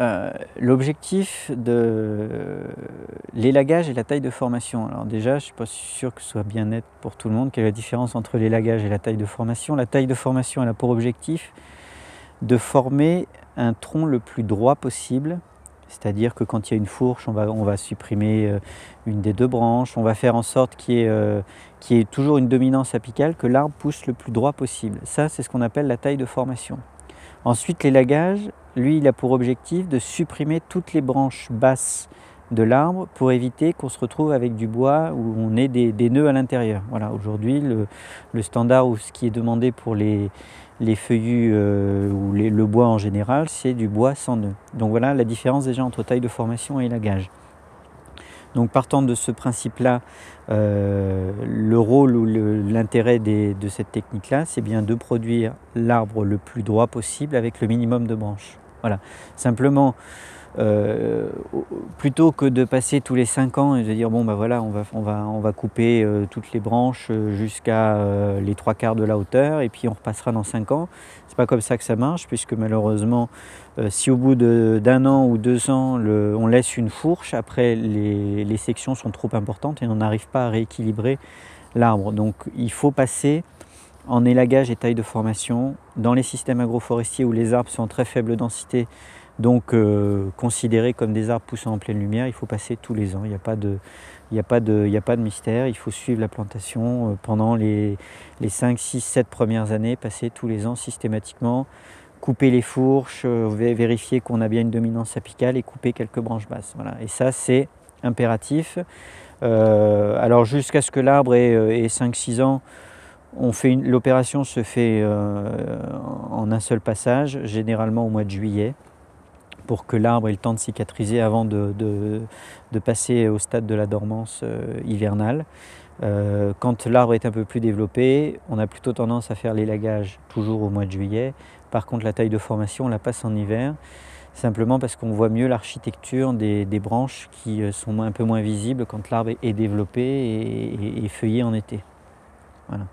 Euh, l'objectif de l'élagage et la taille de formation. Alors déjà, je ne suis pas sûr que ce soit bien net pour tout le monde quelle est la différence entre l'élagage et la taille de formation? La taille de formation, elle a pour objectif de former un tronc le plus droit possible. C'est-à-dire que quand il y a une fourche, on va, on va supprimer euh, une des deux branches, on va faire en sorte qu'il y, euh, y ait toujours une dominance apicale, que l'arbre pousse le plus droit possible. Ça, c'est ce qu'on appelle la taille de formation. Ensuite, l'élagage, lui, il a pour objectif de supprimer toutes les branches basses de l'arbre pour éviter qu'on se retrouve avec du bois où on ait des, nœuds à l'intérieur. Voilà, aujourd'hui, le, standard ou ce qui est demandé pour les, feuillus euh, ou le bois en général, c'est du bois sans nœuds. Donc voilà la différence déjà entre taille de formation et élagage. Donc partant de ce principe-là, euh, le rôle ou l'intérêt de cette technique-là, c'est bien de produire l'arbre le plus droit possible avec le minimum de branches. Voilà. Simplement, euh, plutôt que de passer tous les 5 ans et de dire bon ben voilà on va, on va, on va couper euh, toutes les branches jusqu'à les trois quarts de la hauteur et puis on repassera dans 5 ans. C'est pas comme ça que ça marche puisque malheureusement si au bout d'un an ou deux ans on laisse une fourche, après les, les sections sont trop importantes et on n'arrive pas à rééquilibrer l'arbre. Donc il faut passer en élagage et taille de formation dans les systèmes agroforestiers où les arbres sont en très faible densité donc euh, considérés comme des arbres poussant en pleine lumière, il faut passer tous les ans. Il n'y a, pas de, mystère. Il faut suivre la plantation euh, pendant les, les 5, 6, 7 premières années, passer tous les ans systématiquement, couper les fourches, euh, vérifier qu'on a bien une dominance apicale et couper quelques branches basses. Voilà. Et ça, c'est impératif. alors jusqu'à ce que l'arbre ait, ait 5-6 ans, l'opération se fait en un seul passage, généralement au mois de juillet pour que l'arbre ait le temps de cicatriser avant de, passer au stade de la dormance euh, hivernale. Euh, quand l'arbre est un peu plus développé, on a plutôt tendance à faire l'élagage toujours au mois de juillet. Par contre, la taille de formation, on la passe en hiver, simplement parce qu'on voit mieux l'architecture des, branches qui euh, sont un peu moins visibles quand l'arbre est développé et, et feuillé en été. Voilà.